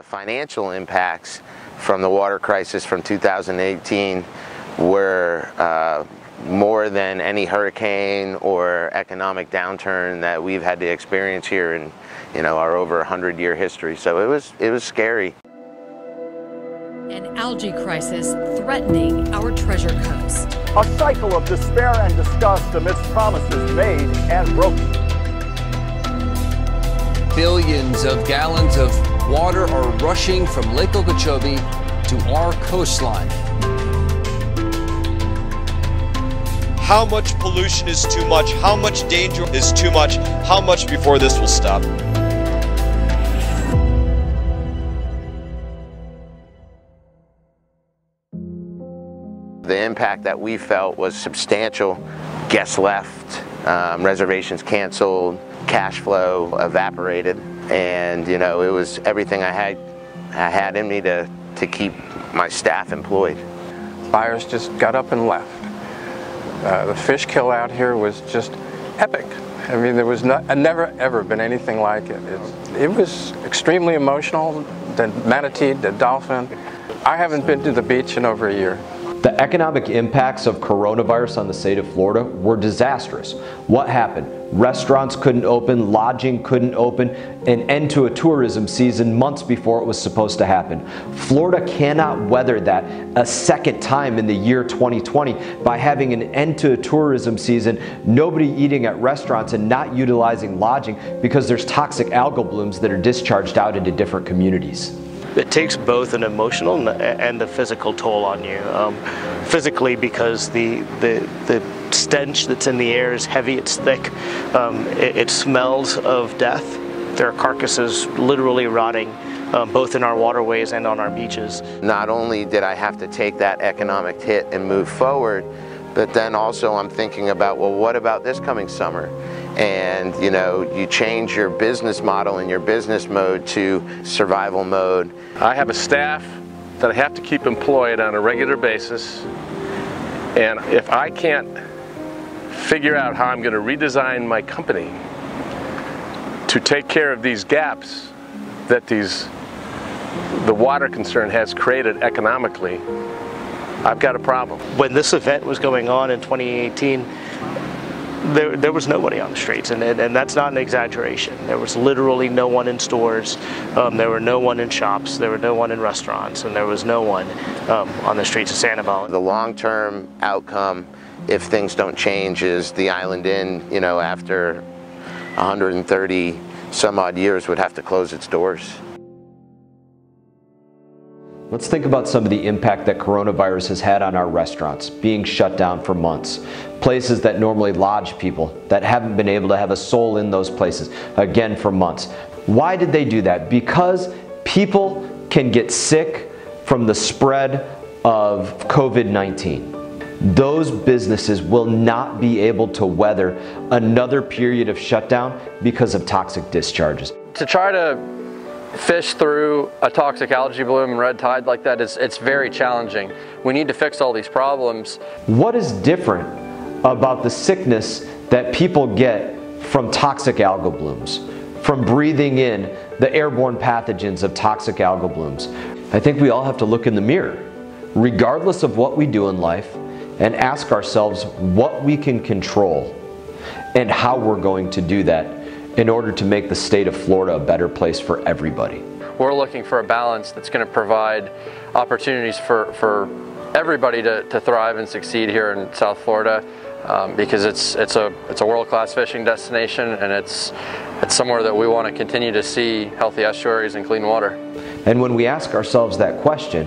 The financial impacts from the water crisis from 2018 were uh, more than any hurricane or economic downturn that we've had to experience here in you know our over 100 year history. So it was it was scary. An algae crisis threatening our treasure coast a cycle of despair and disgust amidst promises made and broken. Billions of gallons of water are rushing from lake okeechobee to our coastline how much pollution is too much, how much danger is too much, how much before this will stop. The impact that we felt was substantial. Guests left, um, reservations canceled, cash flow evaporated, and you know it was everything I had I had in me to to keep my staff employed. Buyers just got up and left. Uh, the fish kill out here was just epic. I mean, there was not, never ever been anything like it. it. It was extremely emotional. The manatee, the dolphin. I haven't been to the beach in over a year. The economic impacts of coronavirus on the state of Florida were disastrous. What happened? Restaurants couldn't open, lodging couldn't open, an end to a tourism season months before it was supposed to happen. Florida cannot weather that a second time in the year 2020 by having an end to a tourism season, nobody eating at restaurants and not utilizing lodging because there's toxic algal blooms that are discharged out into different communities it takes both an emotional and a physical toll on you. Um, physically, because the, the, the stench that's in the air is heavy, it's thick, um, it, it, smells of death. There are carcasses literally rotting. Um, both in our waterways and on our beaches. Not only did I have to take that economic hit and move forward, but then also I'm thinking about, well, what about this coming summer? and you know you change your business model and your business mode to survival mode. I have a staff that I have to keep employed on a regular basis and if I can't figure out how I'm going to redesign my company to take care of these gaps that these the water concern has created economically, I've got a problem. When this event was going on in 2018, there, there was nobody on the streets, and, and, that's not an exaggeration. There was literally no one in stores, um, there were no one in shops, there were no one in restaurants, and there was no one um, on the streets of Sanibel. The long-term outcome, if things don't change, is the Island Inn, you know, after 130 some odd years would have to close its doors. Let's think about some of the impact that coronavirus has had on our restaurants, being shut down for months. Places that normally lodge people that haven't been able to have a soul in those places, again for months. Why did they do that? Because people can get sick from the spread of COVID 19 those businesses will not be able to weather another period of shutdown because of toxic discharges. To try to fish through a toxic algae bloom and red tide like that is it's very challenging. We need to fix all these problems. What is different about the sickness that people get from toxic algal blooms, from breathing in the airborne pathogens of toxic algal blooms? I think we all have to look in the mirror, regardless of what we do in life, and ask ourselves what we can control and how we're going to do that in order to make the state of Florida a better place for everybody. We're looking for a balance that's going to provide opportunities for, for everybody to, to thrive and succeed here in South Florida um, because it's, it's a, it's a world-class fishing destination and it's, it's somewhere that we want to continue to see healthy estuaries and clean water. And when we ask ourselves that question,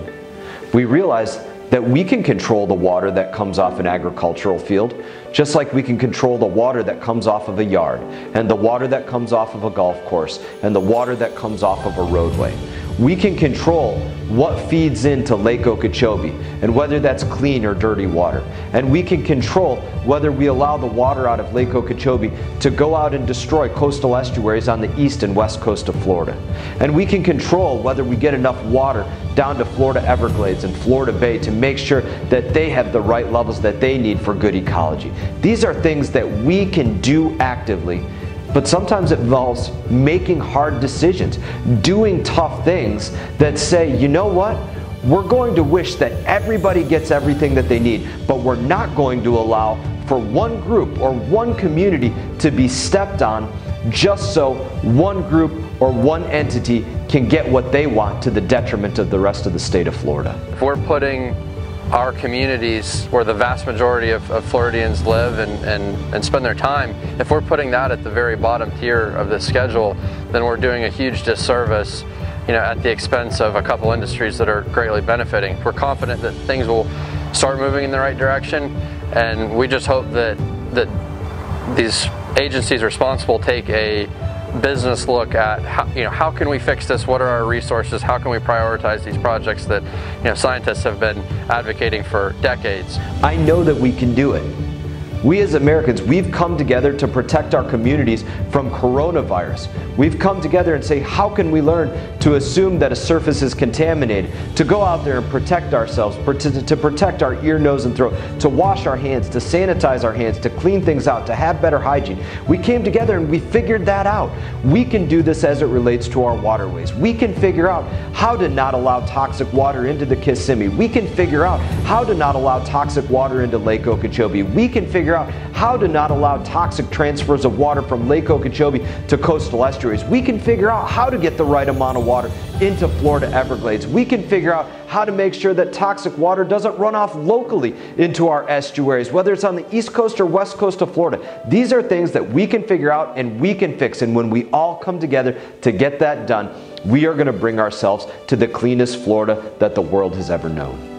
we realize that we can control the water that comes off an agricultural field, just like we can control the water that comes off of a yard, and the water that comes off of a golf course, and the water that comes off of a roadway. We can control what feeds into Lake Okeechobee and whether that's clean or dirty water. And we can control whether we allow the water out of Lake Okeechobee to go out and destroy coastal estuaries on the east and west coast of Florida. And we can control whether we get enough water down to Florida Everglades and Florida Bay to make sure that they have the right levels that they need for good ecology. These are things that we can do actively but sometimes it involves making hard decisions, doing tough things that say, you know what? We're going to wish that everybody gets everything that they need, but we're not going to allow for one group or one community to be stepped on just so one group or one entity can get what they want to the detriment of the rest of the state of Florida. If we're putting our communities where the vast majority of, of Floridians live and, and, and spend their time, if we're putting that at the very bottom tier of the schedule, then we're doing a huge disservice you know, at the expense of a couple industries that are greatly benefiting. We're confident that things will start moving in the right direction, and we just hope that that these agencies responsible take a business look at how, you know how can we fix this? What are our resources? How can we prioritize these projects that you know scientists have been advocating for decades? I know that we can do it we as Americans, we've come together to protect our communities from coronavirus. We've come together and say, how can we learn to assume that a surface is contaminated, to go out there and protect ourselves, to, protect our ear, nose, and throat, to wash our hands, to sanitize our hands, to clean things out, to have better hygiene. We came together and we figured that out. We can do this as it relates to our waterways. We can figure out how to not allow toxic water into the Kissimmee. We can figure out how to not allow toxic water into Lake Okeechobee. We can figure figure out how to not allow toxic transfers of water from Lake Okeechobee to coastal estuaries. We can figure out how to get the right amount of water into Florida Everglades. We can figure out how to make sure that toxic water doesn't run off locally into our estuaries, whether it's on the east coast or west coast of Florida. These are things that we can figure out and we can fix. And when we all come together to get that done, we are going to bring ourselves to the cleanest Florida that the world has ever known.